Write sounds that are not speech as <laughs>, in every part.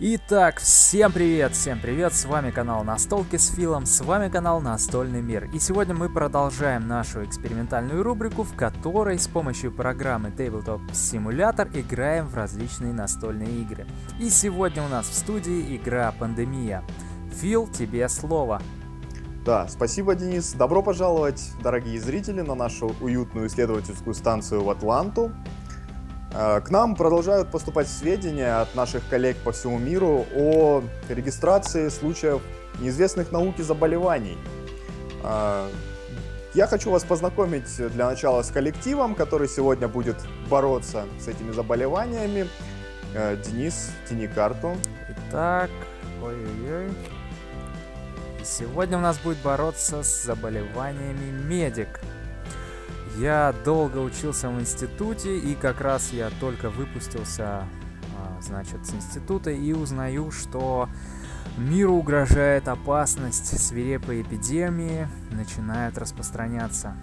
Итак, всем привет, всем привет, с вами канал Настолки с Филом, с вами канал Настольный мир. И сегодня мы продолжаем нашу экспериментальную рубрику, в которой с помощью программы Tabletop Simulator играем в различные настольные игры. И сегодня у нас в студии игра Пандемия. Фил, тебе слово. Да, спасибо, Денис. Добро пожаловать, дорогие зрители, на нашу уютную исследовательскую станцию в Атланту. Э, к нам продолжают поступать сведения от наших коллег по всему миру о регистрации случаев неизвестных науки заболеваний. Э, я хочу вас познакомить для начала с коллективом, который сегодня будет бороться с этими заболеваниями. Э, Денис, тяни карту. Итак, ой-ой-ой. Сегодня у нас будет бороться с заболеваниями медик. Я долго учился в институте, и как раз я только выпустился, а, значит, с института, и узнаю, что миру угрожает опасность, свирепые эпидемии начинают распространяться.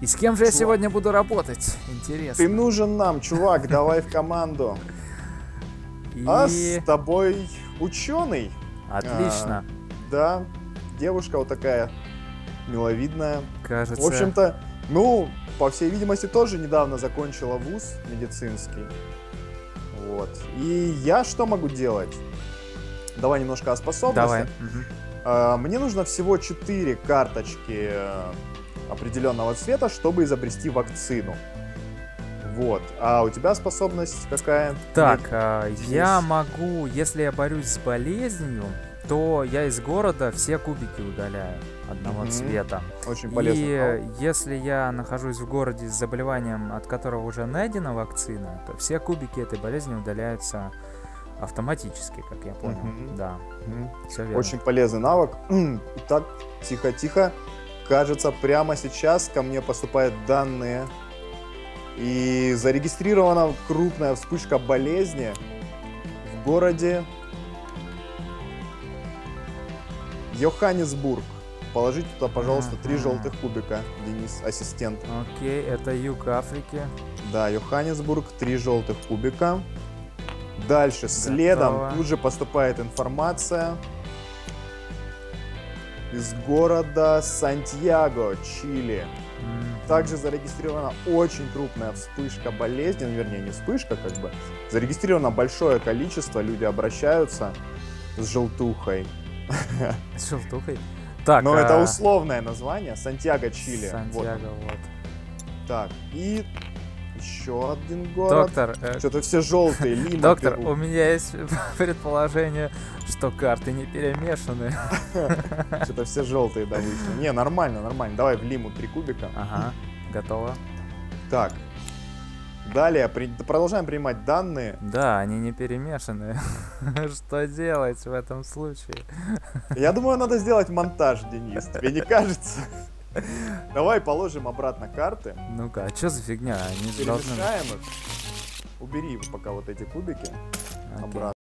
И с кем же чувак. я сегодня буду работать? Интересно. Ты нужен нам, чувак, давай в команду. И... А с тобой ученый. Отлично. А, да, девушка вот такая миловидная. Кажется. В общем-то, ну, по всей видимости, тоже недавно закончила вуз медицинский. Вот. И я что могу делать? Давай немножко о способностях. Давай. Мне нужно всего 4 карточки э, определенного цвета, чтобы изобрести вакцину. Вот. А у тебя способность какая? Так, а, я могу, если я борюсь с болезнью, то я из города все кубики удаляю одного mm-hmm. цвета. Очень полезно. И если я нахожусь в городе с заболеванием, от которого уже найдена вакцина, то все кубики этой болезни удаляются автоматически, как я понял. Mm-hmm. Да. Mm-hmm. Все верно. Очень полезный навык. <clears throat> Итак, тихо-тихо. Кажется, прямо сейчас ко мне поступают данные. И зарегистрирована крупная вспышка болезни в городе Йоханнесбург. Положите туда, пожалуйста, три желтых кубика, Денис, ассистент. Окей, это юг Африки. Да, Йоханнесбург, три желтых кубика. Дальше, Готово. следом тут же поступает информация из города Сантьяго, Чили. Также зарегистрирована очень крупная вспышка болезни, ну, вернее, не вспышка, как бы. Зарегистрировано большое количество, люди обращаются с желтухой. <laughs> С желтухой? Так, Но а... это условное название. Сантьяго, Чили. Сантьяго, вот. вот. Так, и еще один город. Доктор, э... что-то все желтые. Лима, Доктор, Перу. у меня есть <laughs> предположение, что карты не перемешаны. <laughs> Что-то все желтые, да, вышли. Не, нормально, нормально. Давай в Лиму три кубика. Ага, готово. Так, Далее при... продолжаем принимать данные. Да, они не перемешаны. <laughs> Что делать в этом случае? Я думаю, надо сделать монтаж, Денис. Тебе не кажется? Давай положим обратно карты. Ну-ка, а что за фигня? Они же должны... их. Убери пока вот эти кубики. Okay. Обратно.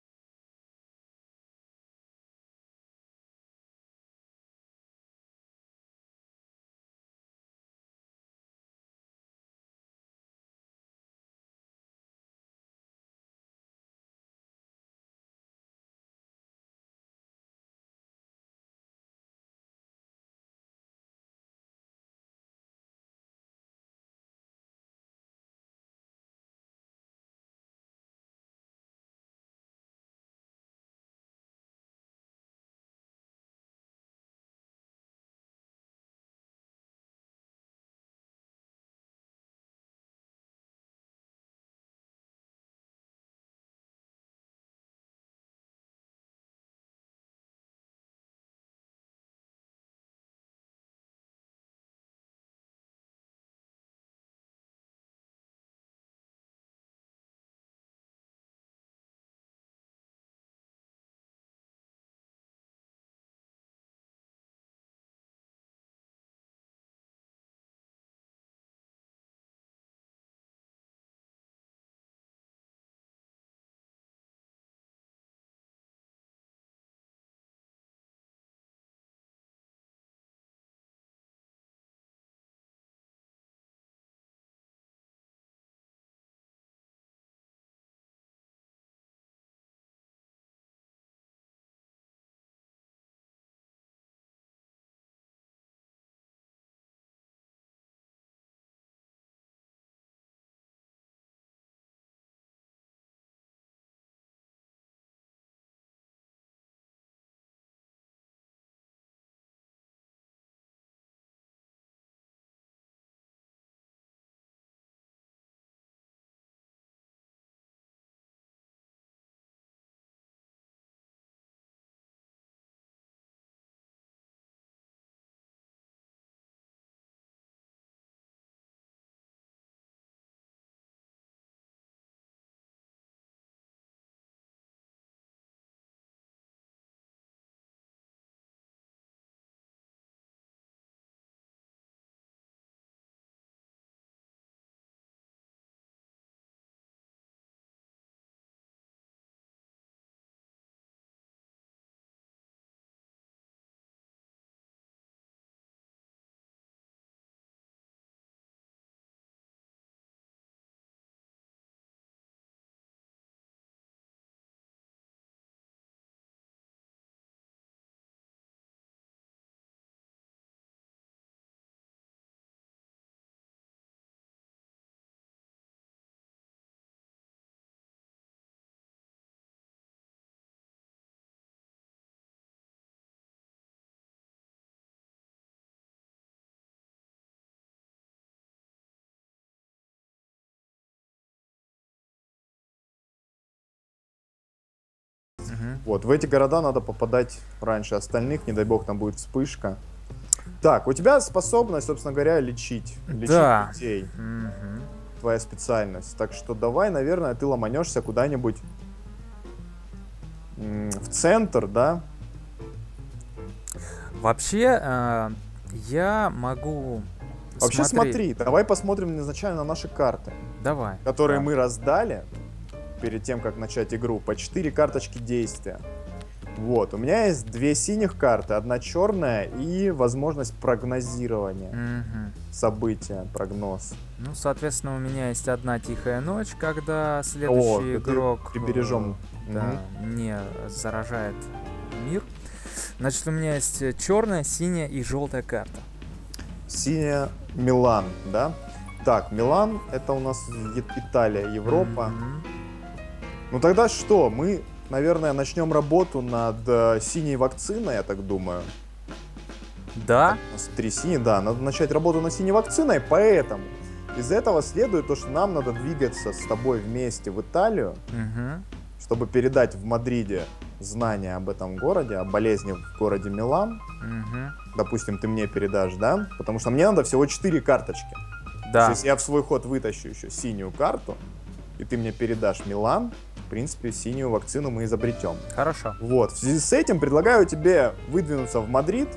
Мгм. Вот, в эти города надо попадать раньше остальных, не дай бог там будет вспышка. Так, у тебя способность, собственно говоря, лечить. Лечить Да. людей. Мгм. Твоя специальность. Так что давай, наверное, ты ломанешься куда-нибудь в центр, да? Вообще, э, я могу... Вообще смотреть- смотри, давай посмотрим изначально на наши карты, Давай. которые Да. мы раздали перед тем, как начать игру, по 4 карточки действия. Вот, у меня есть две синих карты, одна черная и возможность прогнозирования Мгм. события, прогноз. Ну, соответственно, у меня есть одна тихая ночь, когда следующий О, игрок прибережем. э, да, не заражает мир. Значит, у меня есть черная, синяя и желтая карта. Синяя Милан, да? Так, Милан это у нас Италия, Европа. Мгм. Ну тогда что? Мы, наверное, начнем работу над э, синей вакциной, я так думаю. Да, У нас три синие, да. Надо начать работу над синей вакциной, поэтому из этого следует то, что нам надо двигаться с тобой вместе в Италию, Мгм. чтобы передать в Мадриде знания об этом городе, о болезни в городе Милан. Мгм. Допустим, ты мне передашь, да? Потому что мне надо всего четыре карточки. То Да. есть, если я в свой ход вытащу еще синюю карту, и ты мне передашь Милан, в принципе, синюю вакцину мы изобретем. Хорошо. Вот, в связи с этим предлагаю тебе выдвинуться в Мадрид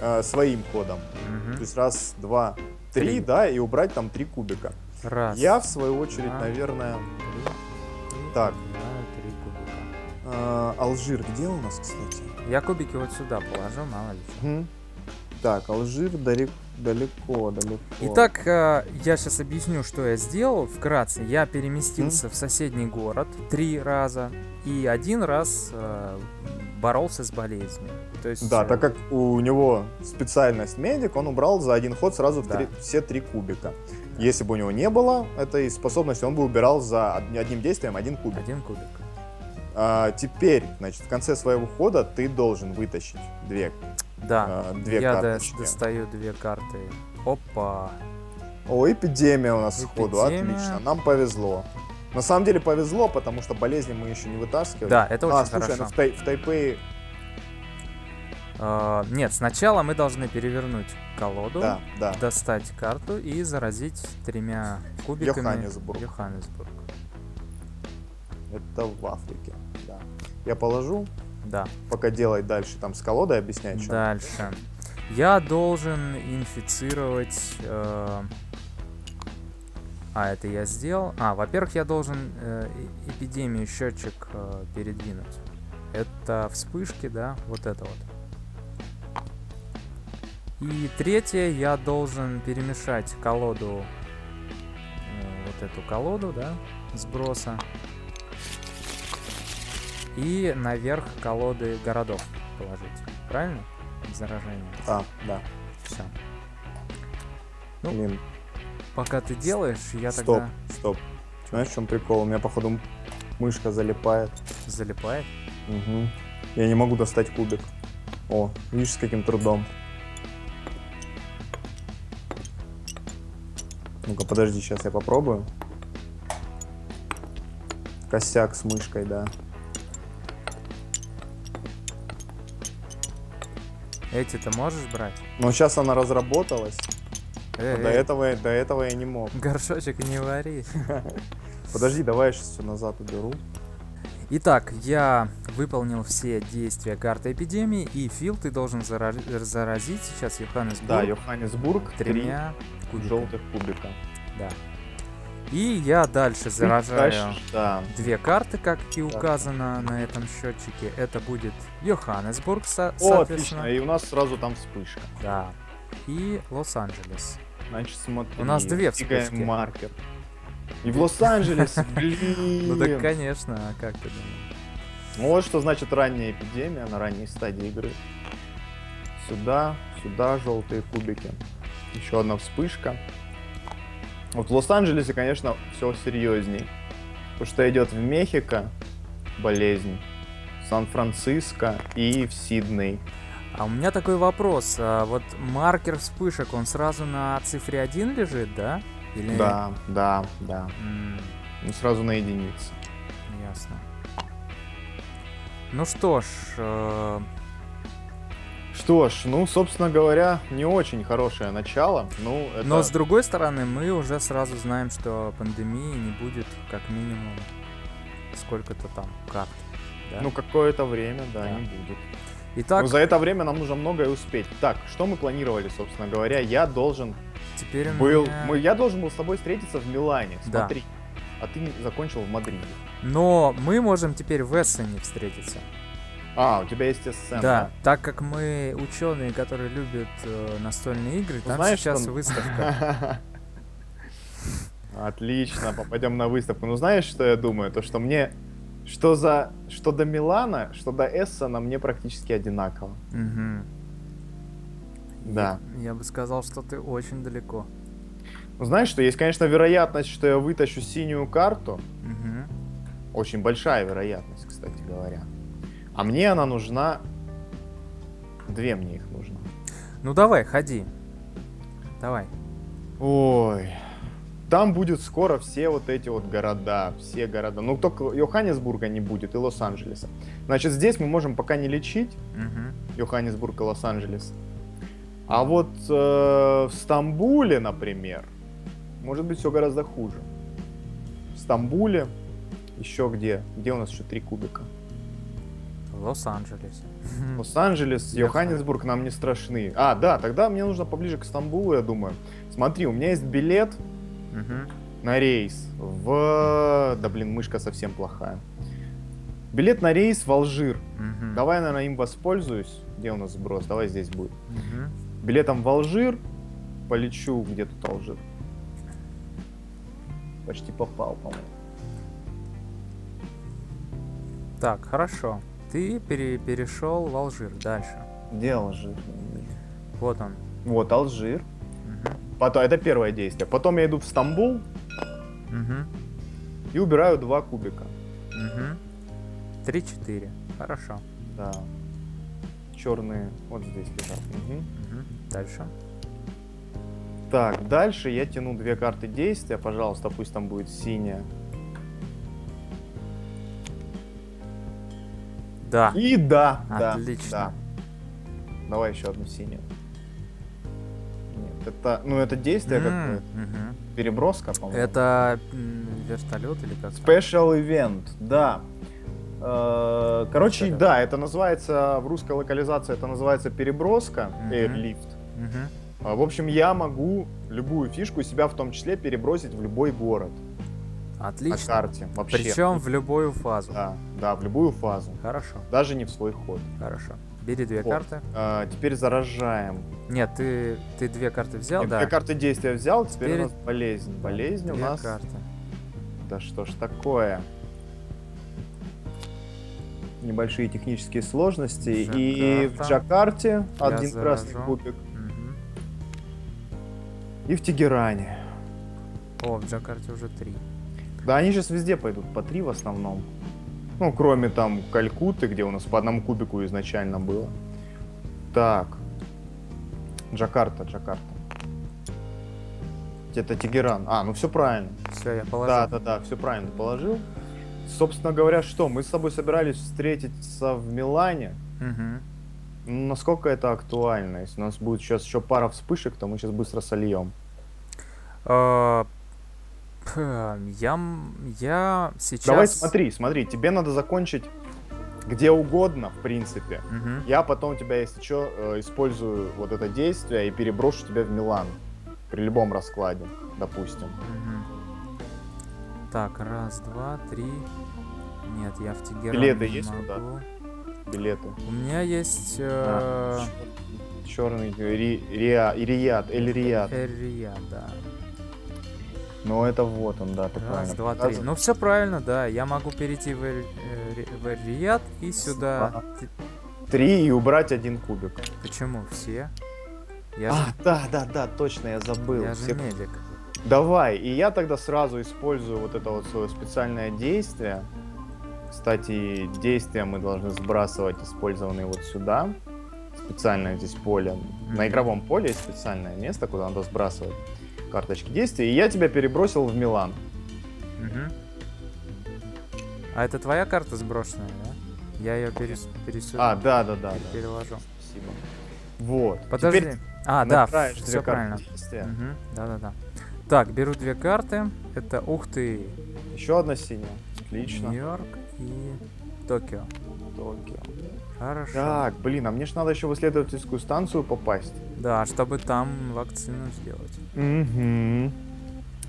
э, своим ходом. Мгм. То есть раз, два, три, Три. да, и убрать там три кубика. Раз. Я, в свою очередь, два, наверное... три, Так. два, три кубика. э, Алжир где у нас, кстати? Я кубики вот сюда положу, мало ли. Мгм. Так, Алжир далеко, далеко, далеко. Итак, э, я сейчас объясню, что я сделал. Вкратце, я переместился в соседний город три раза и один раз э, боролся с болезнью. То есть, Да, э, так как у него специальность медик, он убрал за один ход сразу Да. три- все три кубика. Если бы у него не было этой способности, он бы убирал за од- одним действием один кубик. один кубик. А, теперь, значит, в конце своего хода ты должен вытащить две, Да, а, две я карточки. достаю две карты. Опа. О, эпидемия у нас сходу, Эпидемия. отлично, нам повезло. На самом деле повезло, потому что болезни мы еще не вытаскивали. Да, это а, очень слушай, хорошо. ну в, Тай- в Тайпее, Э, нет, сначала мы должны перевернуть колоду, да, да. достать карту и заразить тремя кубиками Йоханнесбург. Йоханнесбург. Это в Африке, да. Я положу, Да. пока делать дальше, там с колодой объяснять, что. Дальше. Я должен инфицировать... э, А, это я сделал. А, во-первых, я должен э- эпидемию счетчик э, передвинуть. Это вспышки, да, вот это вот. И третье, я должен перемешать колоду, э, вот эту колоду, да, сброса. И наверх колоды городов положить. Правильно? Заражение. А, да. Все. Ну, Блин, Пока ты делаешь, я стоп, тогда стоп. Знаешь, в чем прикол? У меня, походу, мышка залипает. залипает. Мгм. Я не могу достать кубик. О, видишь, с каким трудом. Ну-ка, подожди, сейчас я попробую. Косяк с мышкой, да. Эти ты можешь брать? Но сейчас она разработалась. Э, До э, этого, до этого я не мог. Горшочек не вари. <laughs> Подожди, давай я сейчас все назад уберу. Итак, я выполнил все действия карты эпидемии, и Фил, ты должен зара- заразить сейчас Йоханнесбург Да, Йоханнесбург, три тремя кубиками. желтых кубика. Да. И я дальше заражаю Да. две карты, как и указано на этом счетчике. Это будет Йоханнесбург, со- О, соответственно. отлично. И у нас сразу там вспышка. Да. И Лос-Анджелес. Значит, смотри. У нас две вспышки. маркер. И в Лос-Анджелесе, <laughs> блин. Ну так конечно, а как ты думаешь? Ну Вот что значит ранняя эпидемия на ранней стадии игры. Сюда, сюда желтые кубики. Еще одна вспышка. Вот в Лос-Анджелесе, конечно, все серьезней. Потому что идет в Мехико болезнь, Сан-Франциско и в Сидней. А у меня такой вопрос. а вот маркер вспышек, он сразу на цифре 1 лежит, да? Или... Да, да, да. М, Ну, сразу на единице. ясно. Ну что ж, э, Что ж, ну, собственно говоря, не очень хорошее начало. Ну, это... но с другой стороны, мы уже сразу знаем, что пандемии не будет как минимум сколько-то там карт. да? Ну, какое-то время, да, Да. не будет. Итак, Но за это время нам нужно многое успеть. Так, что мы планировали, собственно говоря? Я должен теперь был... меня- Мы, я должен был с тобой встретиться в Милане, Да. смотри. А ты закончил в Мадриде. Но мы можем теперь в Эссене встретиться. А, у тебя есть ССН, да, так как мы ученые, которые любят э, настольные игры, там знаешь, сейчас что- выставка. <laughs> Отлично, попадем на выставку. Ну знаешь, что я думаю? То, что мне... Что за... Что до Милана, что до Эссена мне практически одинаково. Мгм. Да. Я, я бы сказал, что ты очень далеко. Ну знаешь, что есть, конечно, вероятность, что я вытащу синюю карту. Мгм. Очень большая вероятность, кстати говоря. А мне она нужна... Две мне их нужно. Ну давай, ходи. Давай. Ой. Там будет скоро все вот эти вот города, все города. Ну, только Йоханнесбурга не будет и Лос-Анджелеса. Значит, здесь мы можем пока не лечить Мгм. Йоханнесбург и Лос-Анджелес. А вот э, в Стамбуле, например, может быть все гораздо хуже. В Стамбуле еще где? Где у нас еще три кубика? В Лос-Анджелесе. <laughs> Лос-Анджелес, Йоханнесбург нам не страшны. А, да, тогда мне нужно поближе к Стамбулу, я думаю. Смотри, у меня есть билет на рейс в... Да блин, мышка совсем плохая. Билет на рейс в Алжир. Давай, наверное, им воспользуюсь. Где у нас сброс? Давай здесь будет. Билетом в Алжир. Полечу. Где тут Алжир? Почти попал, по-моему. Так, хорошо. Ты пере- перешел в Алжир. Дальше. Где Алжир? Вот он. Вот Алжир. Мгм. Потом, это первое действие. Потом я иду в Стамбул Мгм. и убираю два кубика. Мгм. Три-четыре. Хорошо. Да. Черные вот здесь лежат. Мгм. Мгм. Дальше. Так, дальше я тяну две карты действия. Пожалуйста, пусть там будет синяя. Да. И да, да, Отлично. да. Давай еще одну синюю. Нет, это, ну это действие М, какое-то. мгм. Переброска, по-моему. Это вертолет или как? Special Event, да. Э, Короче, это? да, это называется, в русской локализации это называется переброска, Мгм. airlift. Мгм. А, В общем, я могу любую фишку себя в том числе перебросить в любой город на Отлично. карте. Вообще. Причем в любую фазу. Да, да, в любую фазу. Хорошо, Даже не в свой ход. хорошо. Бери две Вот. карты. А, теперь заражаем. Нет, ты, ты две карты взял, Нет, да? Две карты действия взял, теперь, Теперь у нас болезнь. Болезнь у Две нас... карты. Да что ж такое? Небольшие технические сложности. И в Джакарта. Джакарте Я один красный заражу. кубик. Мгм. И в Тегеране. О, в Джакарте уже три. Да, они сейчас везде пойдут, по три в основном. Ну, кроме там Калькутты, где у нас по одному кубику изначально было. Так. Джакарта, Джакарта. Это Тегеран. А, ну все правильно. Все, я положил. Да, да, да, все правильно положил. Собственно говоря, что? Мы с тобой собирались встретиться в Милане. Ну, Насколько это актуально? Если у нас будет сейчас еще пара вспышек, то мы сейчас быстро сольем. А, Я, я сейчас... Давай смотри, смотри, тебе надо закончить где угодно, в принципе. Мгм. Я потом тебя, если что, использую вот это действие и переброшу тебя в Милан. При любом раскладе, допустим. Мгм. Так, раз, два, три. Нет, я в Тегеран Билеты не есть могу. куда? Билеты. У меня есть э, А, Черный Ри, Риа- Риад, Эль Риад. Эр-Рияд, да. Ну это вот он, да, ты Раз, правильно два, три. Ну все правильно, да. Я могу перейти в Эр- э, в Эр-Рияд и сюда. Три и убрать один кубик. Почему все? Я А, же, да, да, да, точно, я забыл. я же Все- медик. Давай, и я тогда сразу использую вот это вот свое специальное действие. Кстати, действия мы должны сбрасывать использованные вот сюда. Специальное здесь поле. На Мгм. игровом поле есть специальное место, куда надо сбрасывать карточки действий. И я тебя перебросил в Милан. Мгм. А это твоя карта сброшенная, да? Я ее перес... пересу- А, да, да, да, да. перевожу. Спасибо. Вот. Подожди. Теперь а, да, все правильно. действия. Мгм, Да-да-да. Так, беру две карты. Это, ух ты, Еще одна синяя. Отлично. Нью-Йорк и Токио. Токио. Хорошо. Так, блин, а мне же надо еще в исследовательскую станцию попасть. Да, чтобы там вакцину сделать. Угу.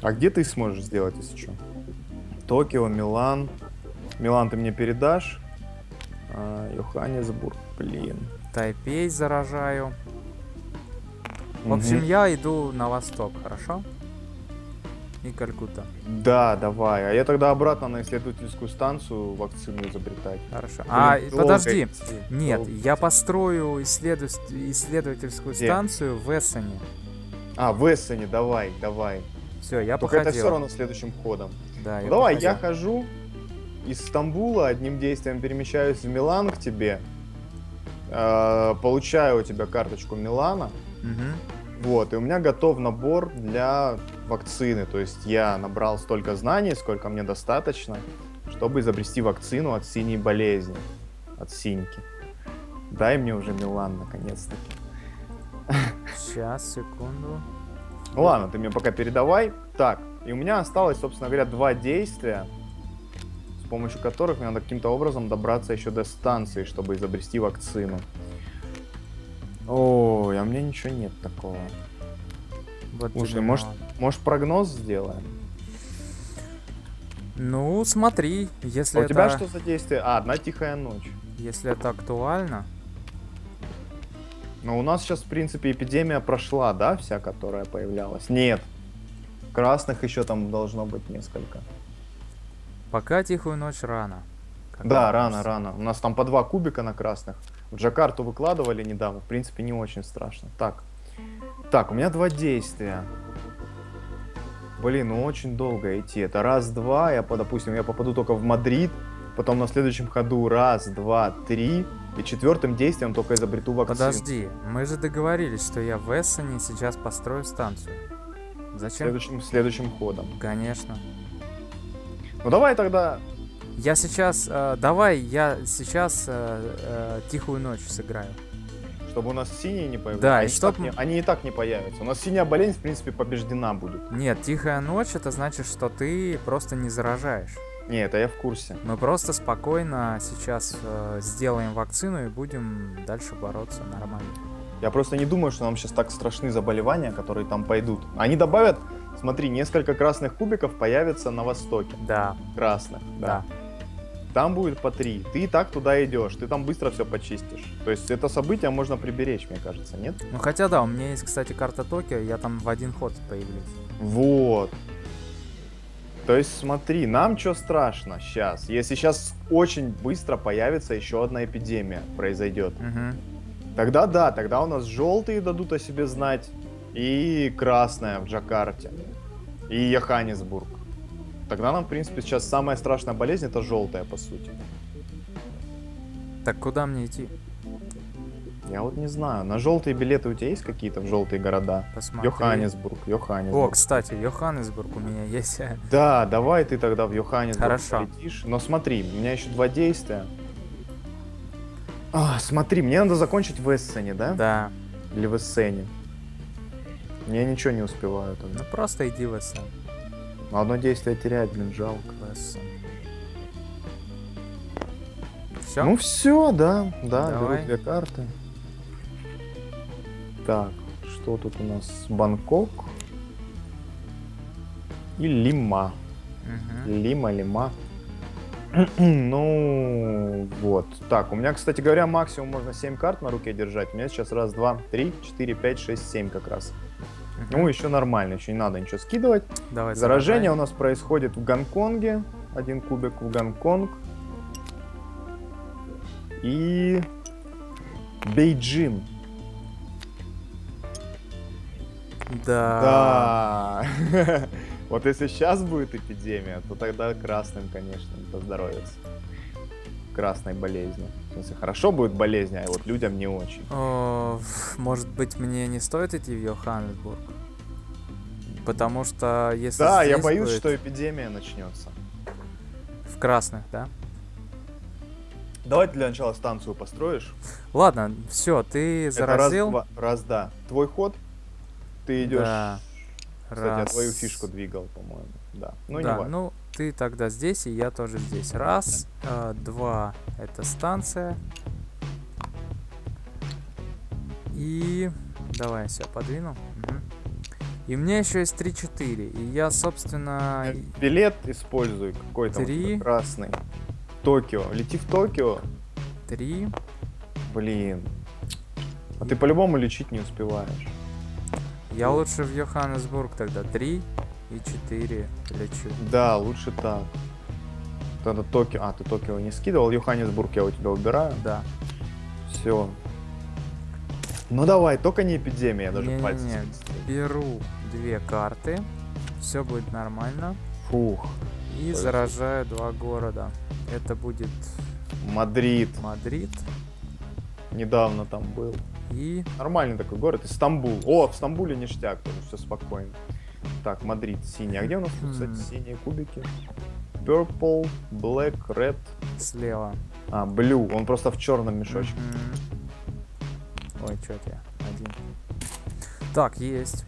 А где ты сможешь сделать, если что? Токио, Милан. Милан ты мне передашь. А, Йоханнесбург, блин. Тайпей заражаю. В общем, Мгм. я иду на восток, хорошо? И Калькутта. Да, давай. А я тогда обратно на исследовательскую станцию вакцину изобретать. Хорошо. Блин, а, долго подожди. Нет, долго. я построю исследу- исследовательскую Где? станцию в Эссене. А, в Эссене, давай, давай. Все, я Только это походил. все равно следующим ходом. Да, Ну давай, я походил. хожу из Стамбула, одним действием перемещаюсь в Милан к тебе. э, получаю у тебя карточку Милана. Мгм. Вот, и у меня готов набор для вакцины. То есть я набрал столько знаний, сколько мне достаточно, чтобы изобрести вакцину от синей болезни. От синьки. Дай мне уже Милан, наконец-таки. Сейчас, секунду. Ну ладно, ты мне пока передавай. Так, и у меня осталось, собственно говоря, два действия, с помощью которых мне надо каким-то образом добраться еще до станции, чтобы изобрести вакцину. Ой, а у меня ничего нет такого. Вот Слушай, может-. Может, прогноз сделаем? Ну, смотри, если А у это... тебя что за действие? А, одна тихая ночь. Если это актуально, Но у нас сейчас, в принципе, эпидемия прошла, да, вся, которая появлялась? Нет. Красных еще там должно быть несколько. пока тихую ночь рано. как Да, рано, рано. У нас там по два кубика на красных. В Джакарту выкладывали недавно. В принципе, не очень страшно. Так. Так, у меня два действия. Блин, ну очень долго идти. Это раз-два. Я, допустим, я попаду только в Мадрид. Потом на следующем ходу раз, два, три. И четвертым действием только изобрету вакцину. Подожди, мы же договорились, что я в Эссене сейчас построю станцию. Зачем? Следующим, следующим ходом. Конечно. Ну давай тогда. Я сейчас, э, давай, я сейчас э, э, тихую ночь сыграю. Чтобы у нас синие не появились. Да, и они, чтоб так не, они и так не появятся. У нас синяя болезнь, в принципе, побеждена будет. Нет, тихая ночь это значит, что ты просто не заражаешь. Не, это я в курсе. Мы просто спокойно сейчас э, сделаем вакцину и будем дальше бороться нормально. Я просто не думаю, что нам сейчас так страшны заболевания, которые там пойдут. Они добавят, смотри, несколько красных кубиков появится на востоке. Да, Красных, да. да. Там будет по три. Ты и так туда идешь, ты там быстро все почистишь. То есть это событие можно приберечь, мне кажется, нет? Ну хотя да, у меня есть, кстати, карта Токио, я там в один ход появлюсь. Вот. То есть смотри, нам что страшно сейчас? Если сейчас очень быстро появится еще одна эпидемия, произойдет. Мгм. Тогда да, тогда у нас желтые дадут о себе знать, и красная в Джакарте, и Йоханнесбург. Тогда нам, в принципе, сейчас самая страшная болезнь это желтая, по сути. Так куда мне идти? Я вот не знаю, на желтые билеты у тебя есть какие-то в желтые города? Посмотри. Йоханнесбург, О, Йоханнесбург. кстати, Йоханнесбург у меня есть. <laughs> Да, давай ты тогда в Йоханнесбург Хорошо. полетишь. Но смотри, у меня еще два действия. А, смотри, мне надо закончить в Эссене, да? Да. Или в Эссене. Я ничего не успеваю Ну тогда. просто иди в СМ. Но одно действие терять, блин, жалко. Все? Ну все, да, да, Давай. беру две карты. Так, что тут у нас? Бангкок и Лима. Лима, Лима. <clears throat> ну, вот. Так, у меня, кстати говоря, максимум можно 7 карт на руке держать. У меня сейчас раз, два, три, четыре, пять, шесть, семь как раз. Ну, еще нормально, еще не надо ничего скидывать. Давай Заражение у нас происходит в Гонконге. Один кубик в Гонконг. И Бейджин. Да. Да. <laughs> Вот если сейчас будет эпидемия, то тогда красным, конечно, не поздоровится. Красной болезнью. Смысле, хорошо будет болезнь, а вот людям не очень. О, может быть, мне не стоит идти в Йоханнесбург? Потому что если Да, я боюсь, будет что эпидемия начнется. в красных, да? Давай для начала станцию построишь. Ладно, все, ты Это заразил. раз, два, раз, да. Твой ход. Ты идешь. Да. Кстати, я Раз. твою фишку двигал, по-моему. Да. Ну, не да, важно. ну ты тогда здесь, и я тоже здесь. Раз, э, два, это станция. И давай я себя подвину. Мгм. И у меня еще есть 3-4. И я, собственно, Э, и- Билет используй какой-то вот Три. этот красный. Токио. Лети в Токио. три. Блин. А ты по-любому лечить не успеваешь. Я лучше в Йоханнесбург тогда. Три и четыре лечу. Да, лучше так. Тогда Токио. А, ты Токио не скидывал. Йоханнесбург я у тебя убираю. Да. Все. Ну давай, только не эпидемия, я даже Не-не-не. пальцы скрестил. Беру две карты. Все будет нормально. Фух. И Повезло. заражаю два города. Это будет Мадрид. Мадрид Недавно там был. и Нормальный такой город. И Стамбул. О, в Стамбуле ништяк, тоже все спокойно. Так, Мадрид синий. А где у нас тут, кстати, синие кубики? Purple, black, red. слева. А, blue. Он просто в черном мешочке. Ой, что я? Один. Так, есть.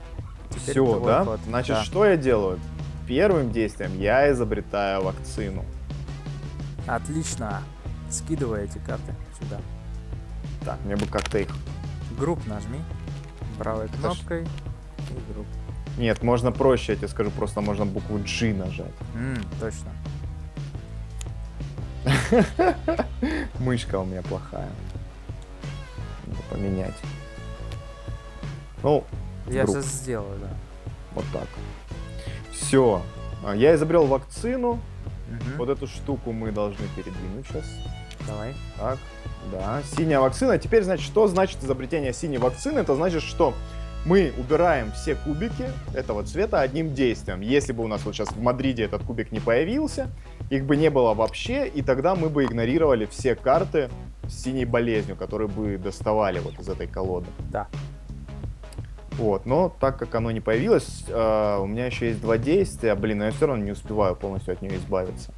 Теперь Все, да? ход. Значит, Да. что я делаю? Первым действием я изобретаю вакцину. Отлично. Скидывай эти карты сюда. Так, мне бы как-то их... Group нажми. Правой кнопкой. И group. Нет, можно проще, я тебе скажу, просто можно букву G нажать. М, точно. <laughs> Мышка у меня плохая. Надо поменять. Ну, Я сейчас сделаю, да. вот так. Все. Я изобрел вакцину. Мгм. Вот эту штуку мы должны передвинуть сейчас. Давай. Так, да. Синяя вакцина. Теперь, значит, что значит изобретение синей вакцины? Это значит, что мы убираем все кубики этого цвета одним действием. Если бы у нас вот сейчас в Мадриде этот кубик не появился, их бы не было вообще, и тогда мы бы игнорировали все карты с синей болезнью, которые бы доставали вот из этой колоды. Да. Вот, но так как оно не появилось, э, у меня еще есть два действия, блин, но я все равно не успеваю полностью от нее избавиться.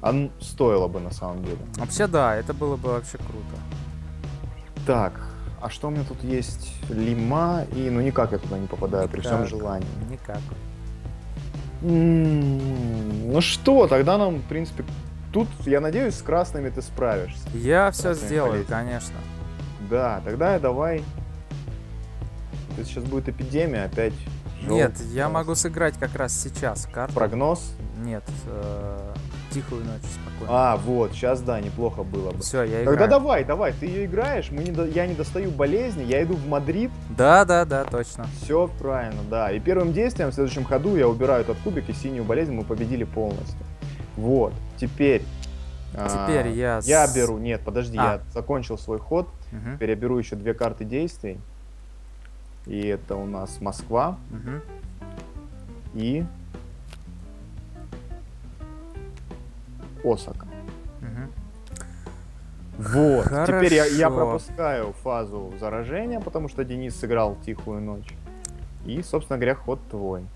Н- стоило бы на самом деле. Вообще, да, это было бы вообще круто. Так, а что у меня тут есть? Лима и... Ну никак я туда не попадаю при всем Никак. желании. Никак. М, Ну что, тогда нам, в принципе, тут, я надеюсь, с красными ты справишься. Я все сделаю, болезнь. конечно. Да, тогда давай... То есть сейчас будет эпидемия опять. Нет, я могу сыграть как раз сейчас карту. Прогноз? Нет, э, тихую ночь, спокойно. А, вот, сейчас, да, неплохо было бы. Все, я Тогда играю. давай, давай, ты ее играешь, мы не до- я не достаю болезни, я иду в Мадрид, Да, да, да, точно. все правильно, да. И первым действием в следующем ходу я убираю этот кубик и синюю болезнь мы победили полностью. Вот, теперь... а, Теперь я с- Я беру, нет, подожди, А. я закончил свой ход, Мгм, теперь я беру еще две карты действий. И это у нас Москва мгм. и... Осака. Вот. Теперь я, я Хорошо. пропускаю фазу заражения, потому что Денис сыграл тихую ночь. И, собственно говоря, ход твой.